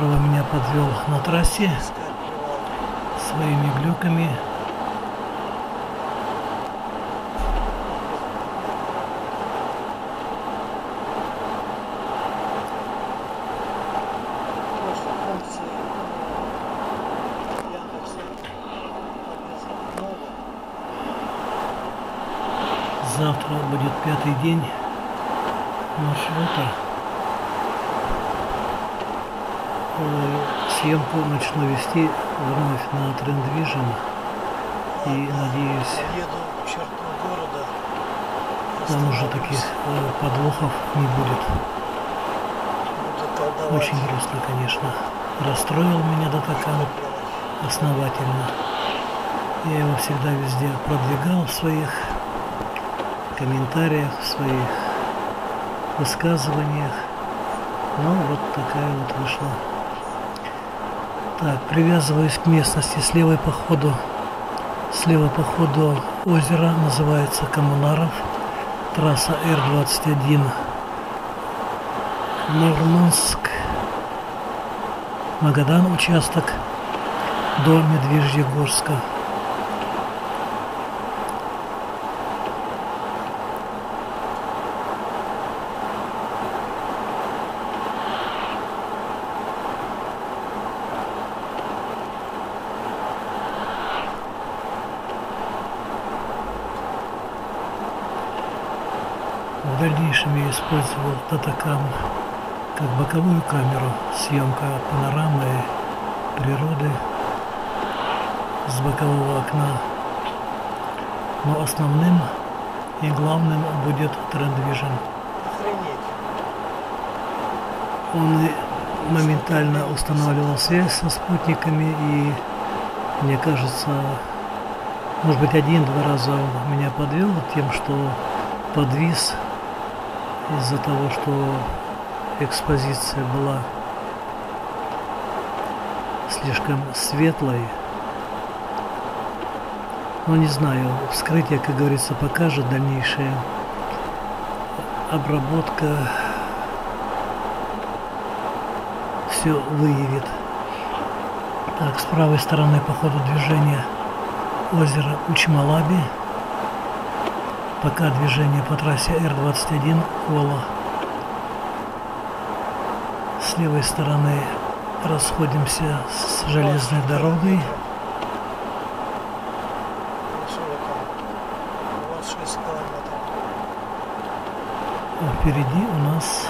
Здорово меня подвел на трассе своими глюками. Завтра будет пятый день маршрута. Э, Съемку начну вести вновь на Trend Vision. И надеюсь, Еду в черту города. там уже таких э, подвохов не будет. Очень грустно, конечно. Расстроил меня до такого основательно. Я его всегда везде продвигал в своих комментариях, в своих высказываниях. Ну, вот такая вот вышла. Так, привязываюсь к местности слева по ходу. Слева по ходу озера называется Коммунаров. Трасса Р-21. Мурманск. Магадан участок до Медвежьегорска. В дальнейшем я использовал Датакам как боковую камеру, съемка панорамы природы с бокового окна. Но основным и главным будет Trend Vision. Он моментально устанавливал связь со спутниками и, мне кажется, может быть, один-два раза он меня подвел тем, что подвис из-за того, что экспозиция была слишком светлой. Ну, не знаю, вскрытие, как говорится, покажет дальнейшая обработка все выявит. Так, с правой стороны по ходу движения озеро Учмалаби. Пока движение по трассе Р-21 Кола. С левой стороны расходимся с железной дорогой. Сколько там? 26 километров. А впереди у нас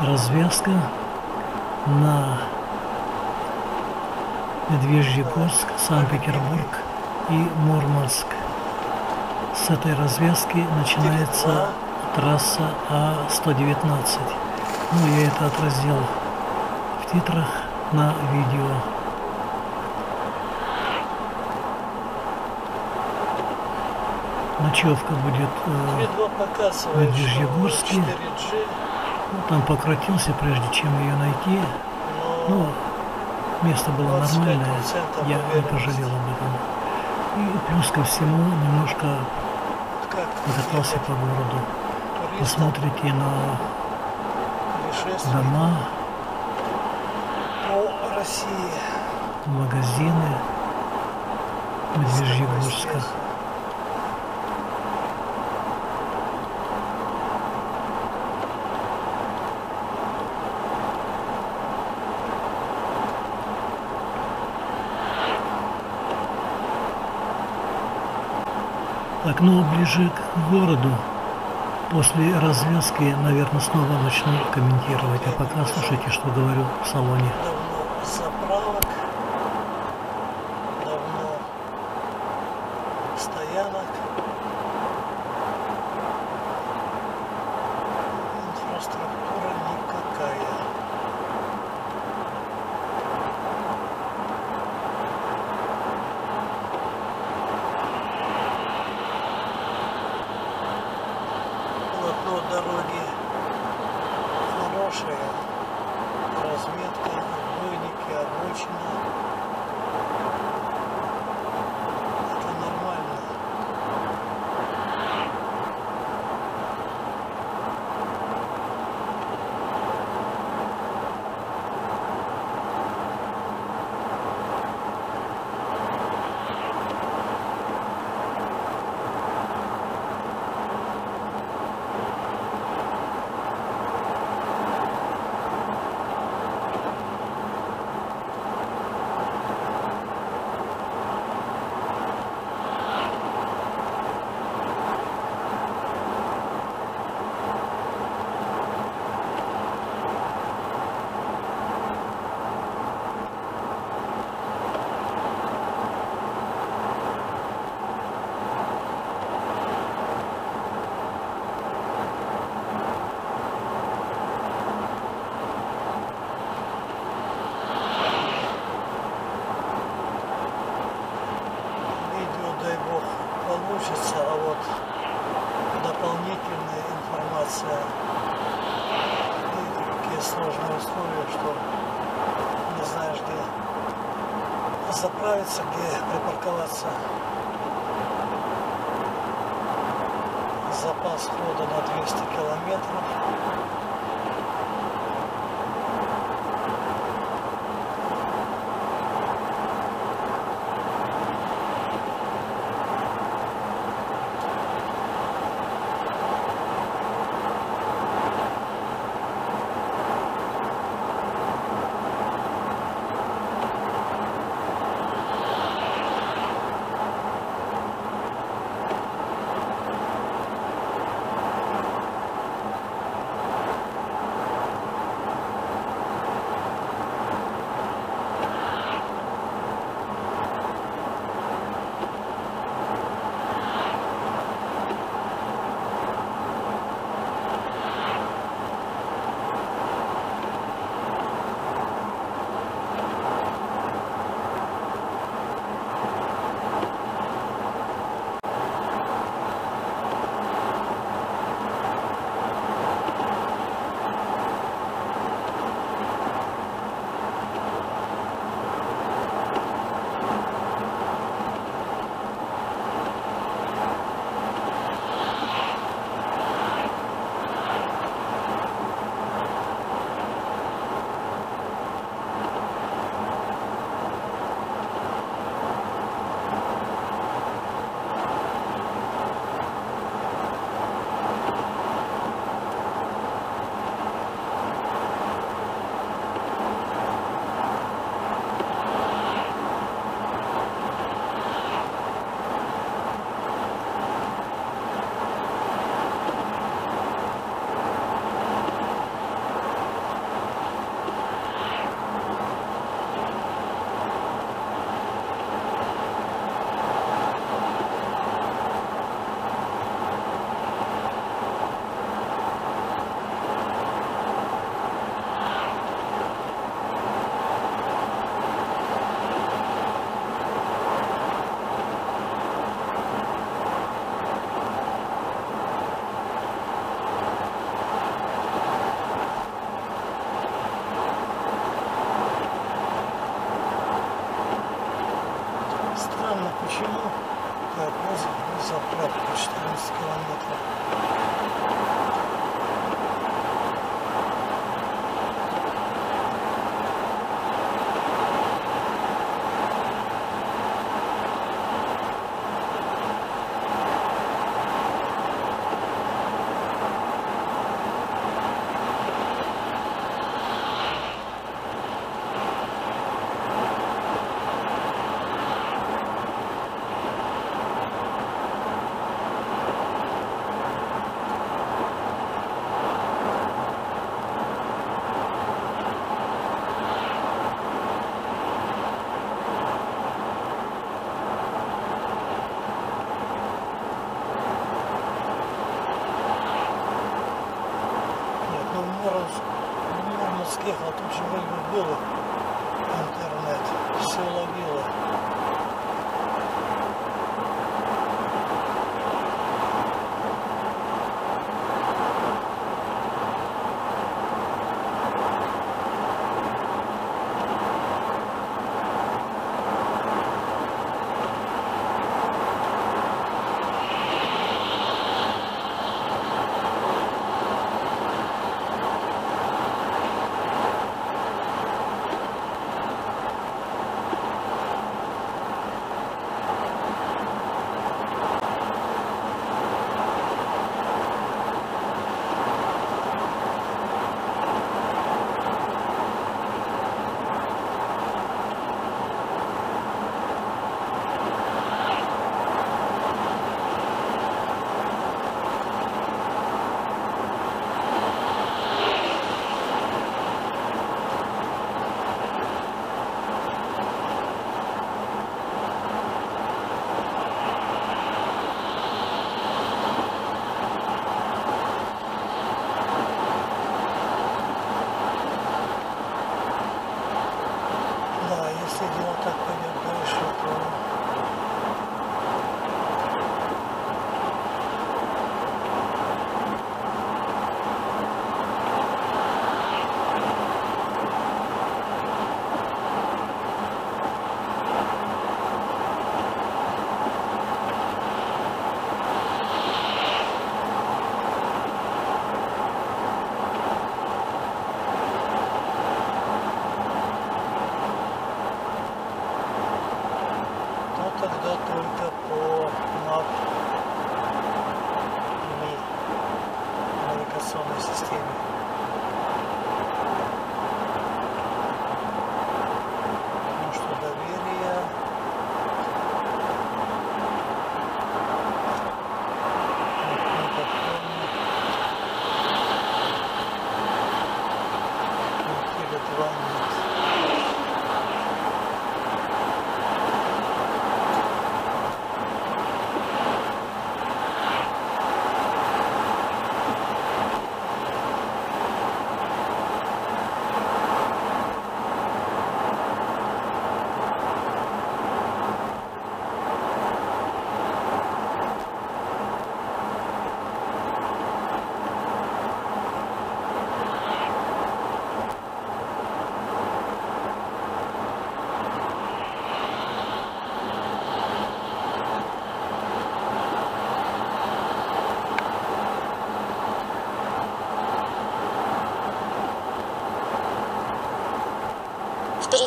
развязка на Медвежьегорск, Санкт-Петербург и Мурманск. С этой развязки начинается трасса А-119. Ну, я это отразил в титрах на видео. Ночевка будет э, Видно показывает, Медвежьегорске. что 4G, ну, там покрутился, прежде чем ее найти. но Ну, место было 25% нормальное, я не пожалел об этом. И плюс ко всему немножко покатался по городу. Посмотрите на дома, по России. магазины Медвежьегорска. Ну ближе к городу. После развязки, наверное, снова начну комментировать. А пока слушайте, что говорю в салоне. А вот дополнительная информация и такие сложные условия, что не знаешь, где заправиться, где припарковаться. Запас хода на 200 километров.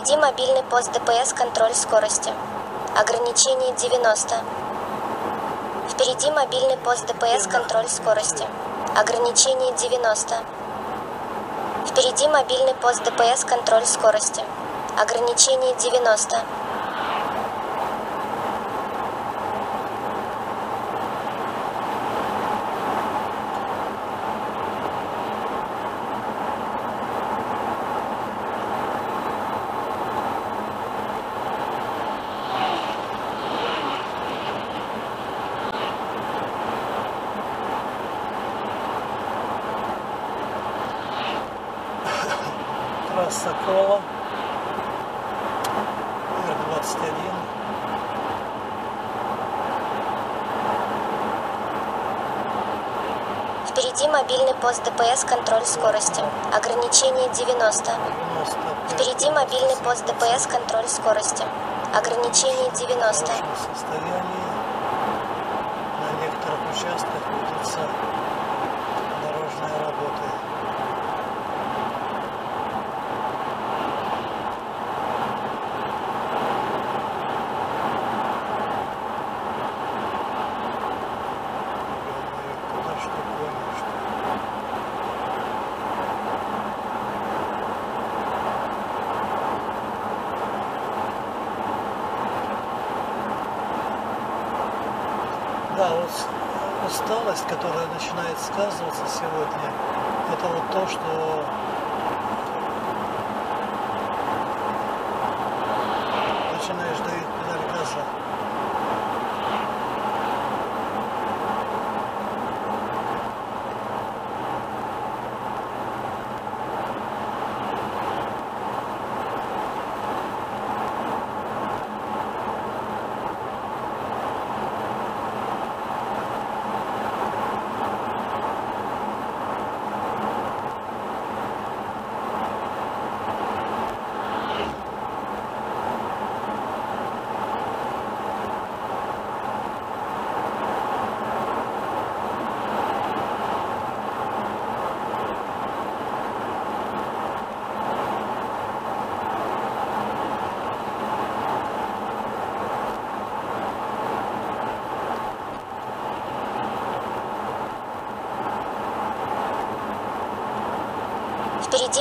Впереди мобильный пост ДПС контроль скорости. Ограничение 90. Впереди мобильный пост ДПС контроль скорости. Ограничение 90. Впереди мобильный пост ДПС контроль скорости. Ограничение 90. Трасса Кола. Р-21. Впереди мобильный пост ДПС контроль скорости. Ограничение 90. 90. Впереди мобильный пост ДПС контроль скорости. Ограничение 90. хорошем состоянии. На некоторых участках ведутся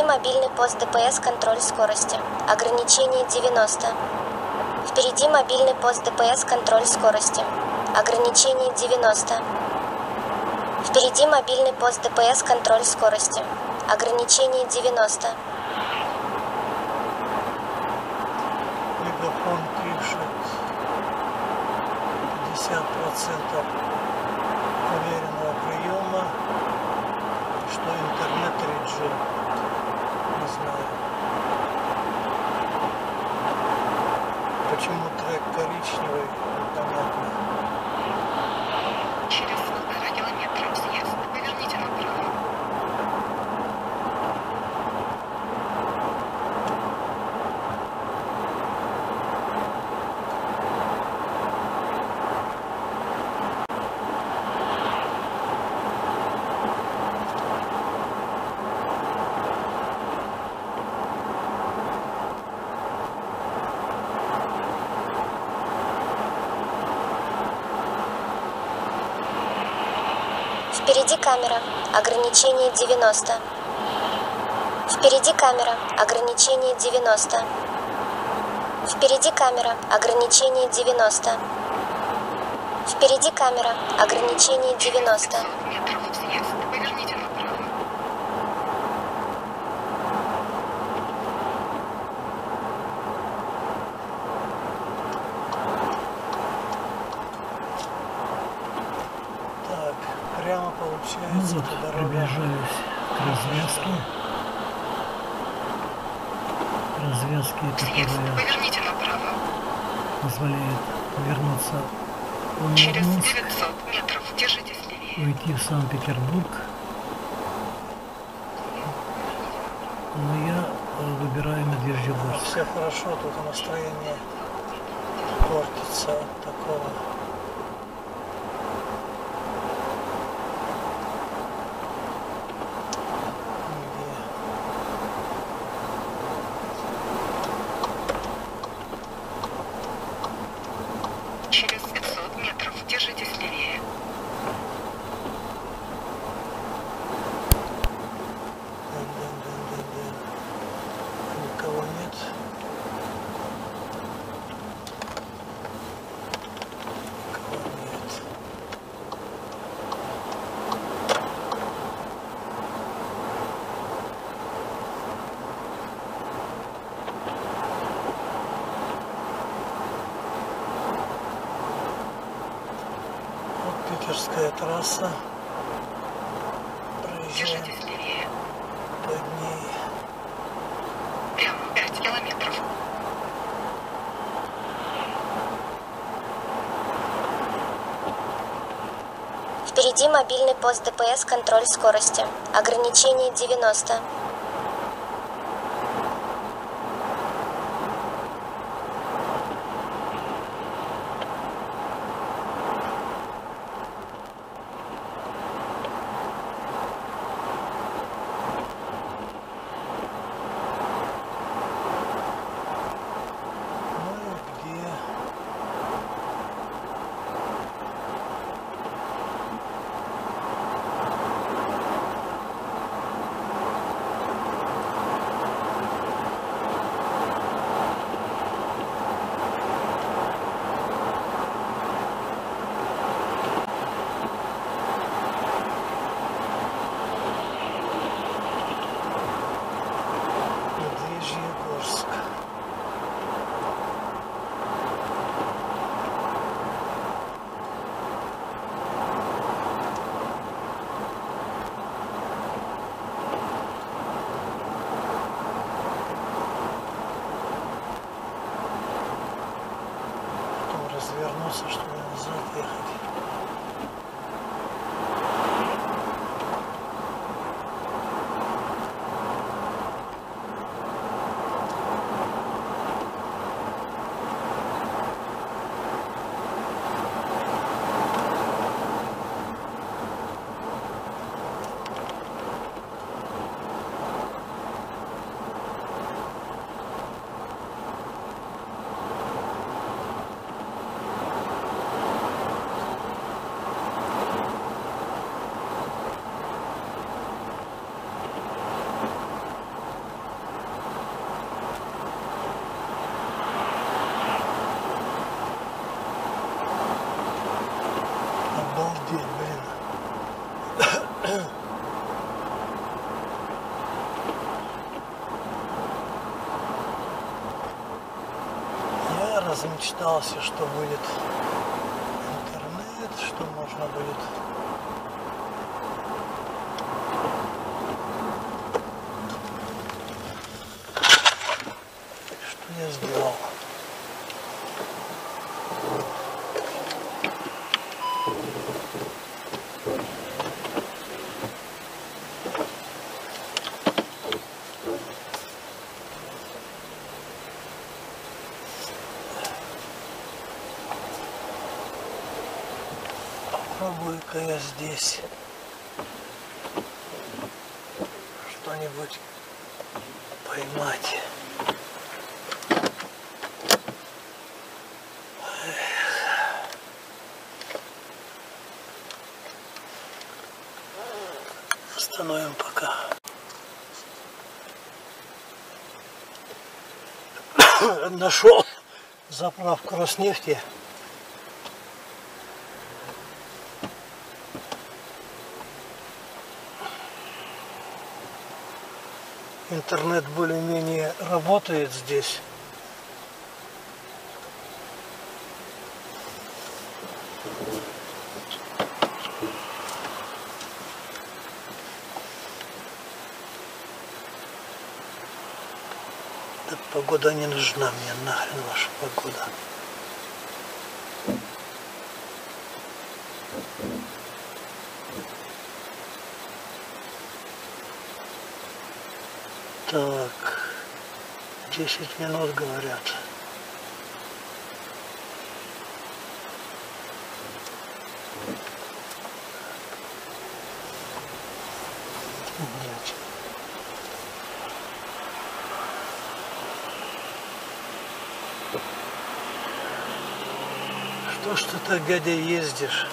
Мобильный пост ДПС контроль скорости. Ограничение 90. Впереди мобильный пост ДПС контроль скорости. Ограничение 90. Впереди мобильный пост ДПС контроль скорости. Ограничение 90. Впереди камера. Ограничение 90. Впереди камера. Ограничение 90. Впереди камера. Ограничение 90. Впереди камера. Ограничение 90. 500 метров съезд. Поверните направо. Так, прямо Ну получается вот, эта дорога. приближаюсь к Развязке, Съезд. которая Поверните направо. позволяет вернуться в Через Мурманск, 900 метров держитесь левее. уйти в Санкт-Петербург. Но я э, выбираю Медвежьегорск. Все хорошо, только настроение портится от такого. Где? Через 500 метров держитесь левее. Дын-дын-дын-дын-дын. Никого нет. Никого нет. Вот питерская трасса. Проезжаем Держитесь левее. под ней. Прямо 5 километров. Мобильный пост ДПС контроль скорости. Ограничение 90. Я размечтался, что будет интернет, что можно будет Что я сделал? Попробую-ка я здесь что-нибудь поймать. Остановим пока. Нашел заправку Роснефти. Интернет более-менее работает здесь. Погода не нужна мне, нахрен ваша погода. Так, 10 минут говорят. Дядя, ездишь?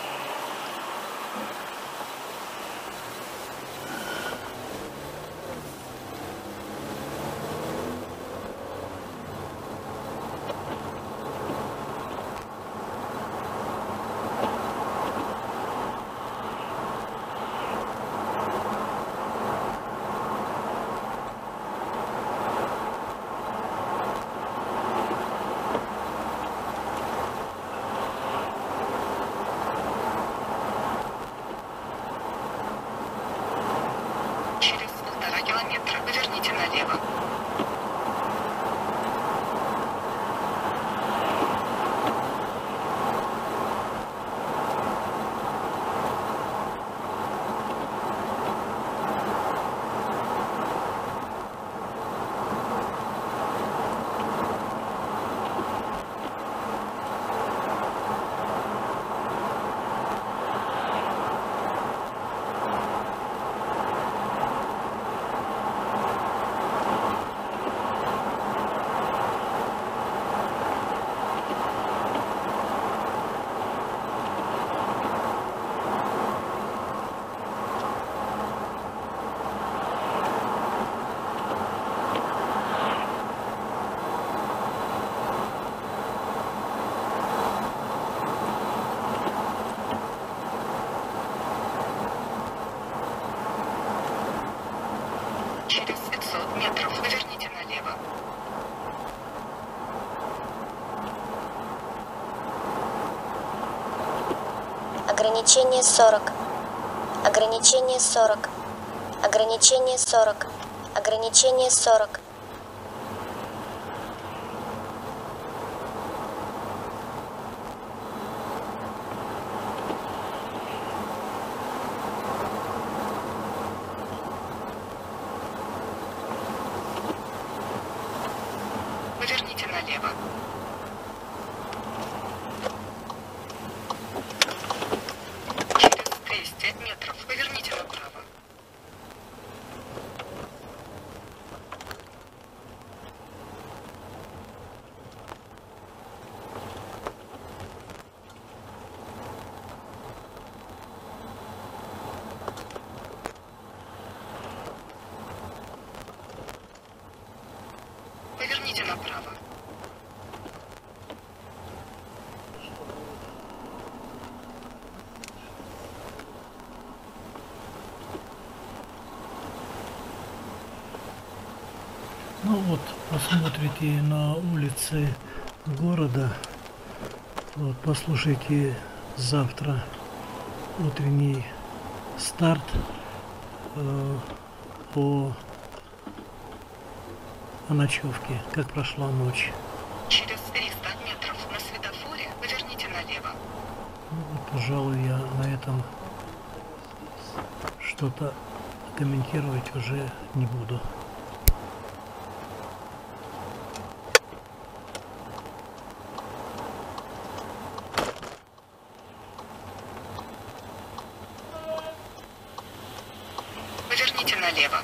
Ограничение 40. Ограничение 40. Ограничение 40. Ограничение 40. Поверните налево. Через 200 метров поверните направо. Поверните направо. Ну посмотрите на улицы города. Вот, послушайте завтра утренний старт э, по о ночевке, как прошла ночь. Через 300 метров на светофоре поверните налево. Ну, вот, пожалуй, я на этом что-то комментировать уже не буду. Поверните налево.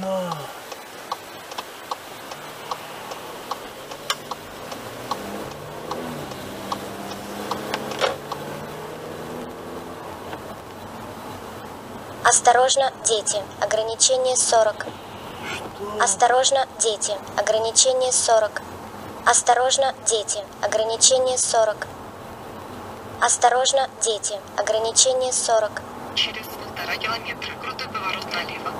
На. Осторожно, дети. Ограничение 40. Что? Осторожно, дети. Ограничение 40. Осторожно, дети. Ограничение 40. Осторожно, дети. Ограничение 40. Через полтора километра. Крутой поворот налево.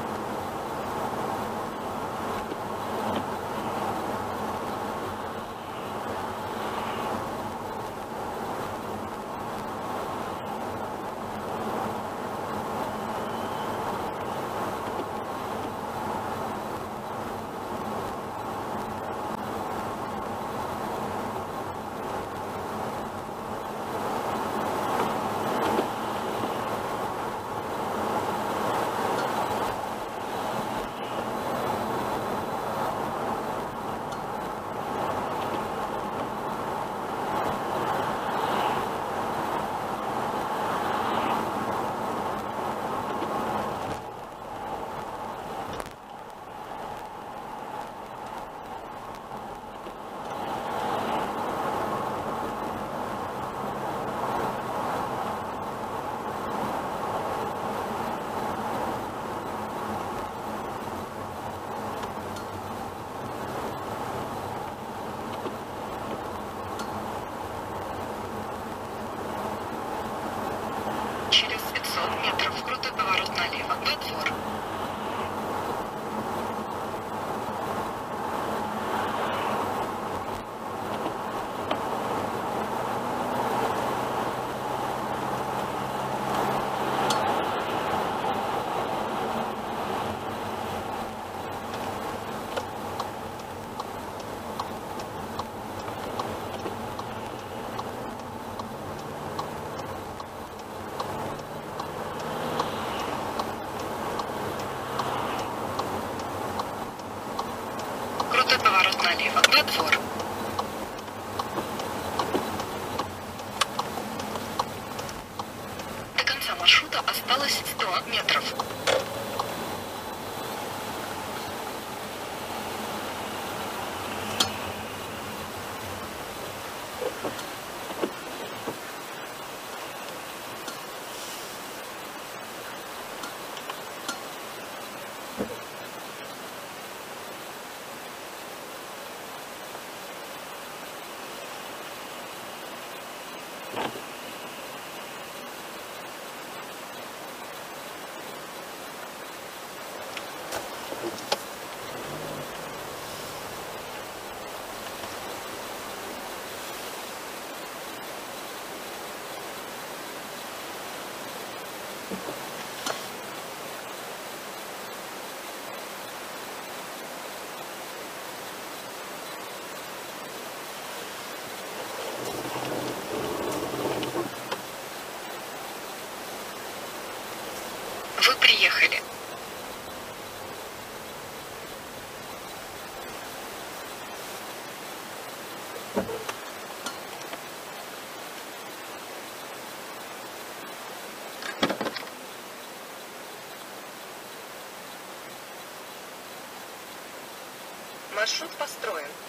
Маршрут построен.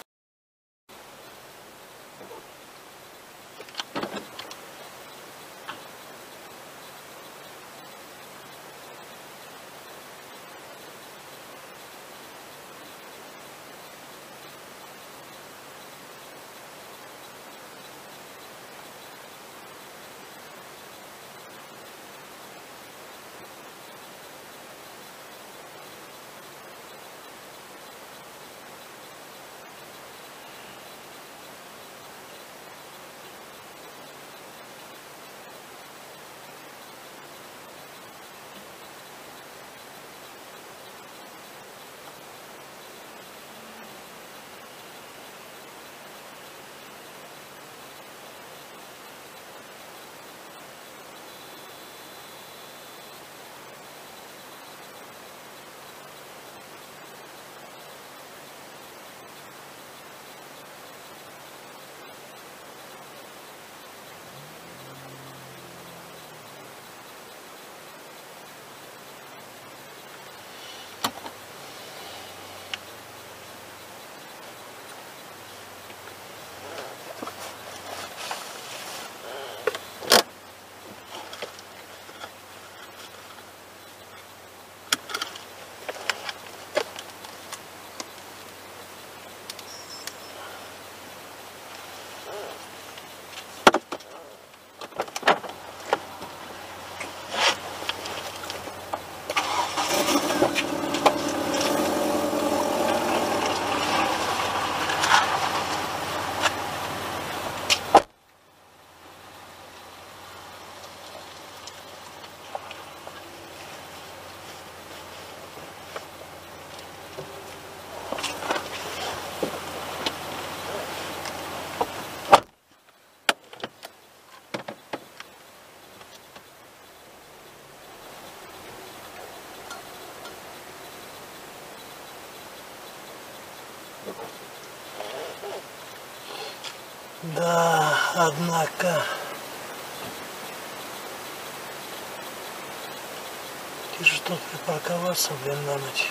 Однако... Ты же тут припарковаться, блин, на ночь.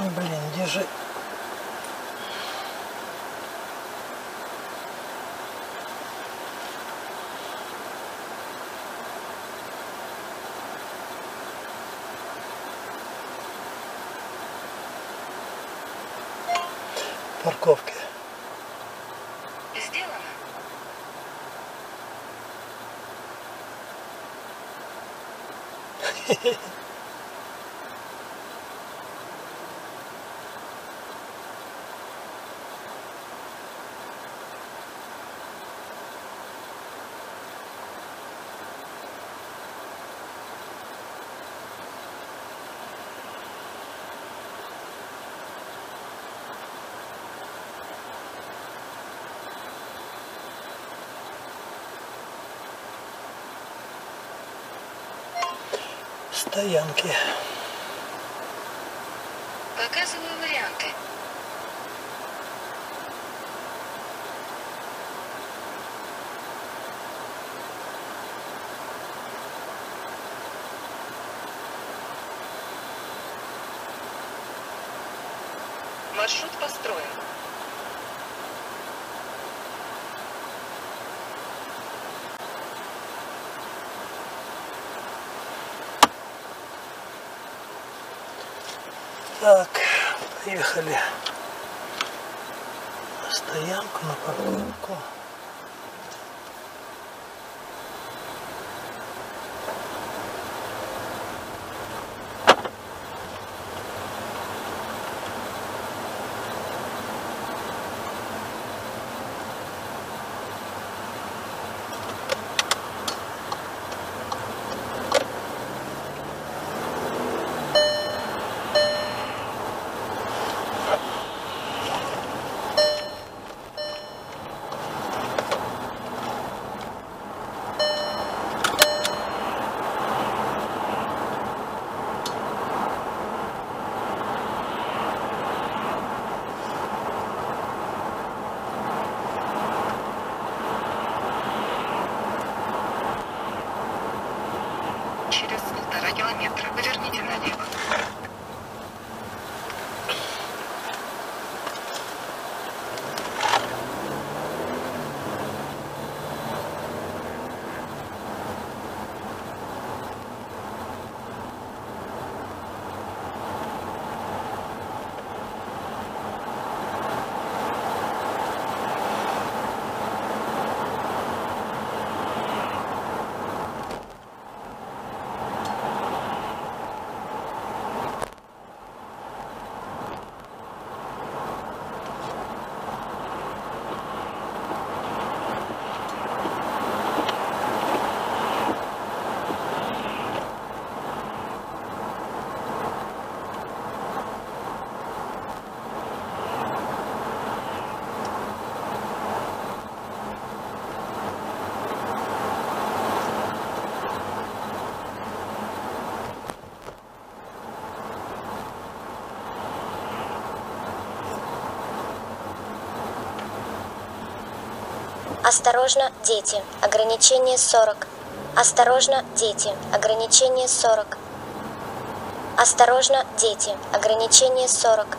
Блин, где же... 太阳去。Так, поехали. На стоянку, на парковку. Осторожно, дети. Ограничение 40. Осторожно, дети. Ограничение 40. Осторожно, дети. Ограничение 40.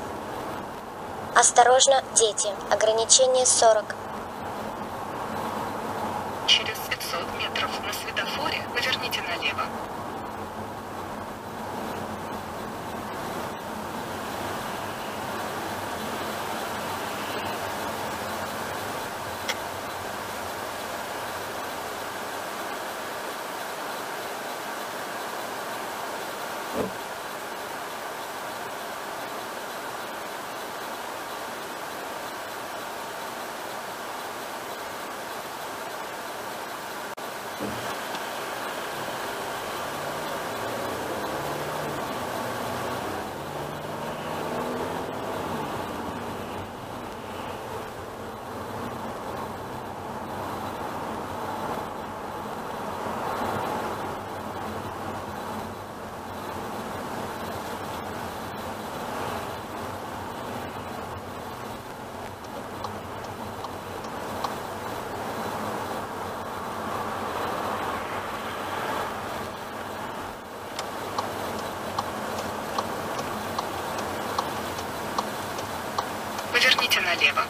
Осторожно, дети. Ограничение 40. Через 500 метров на светофоре поверните налево. Поверните налево.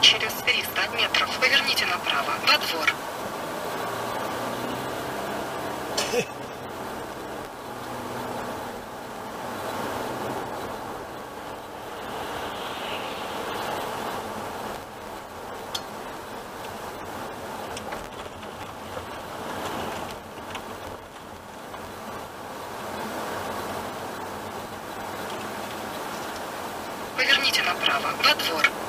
Через 300 метров поверните направо, во двор. Поверните направо, во двор.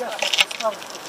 Сейчас я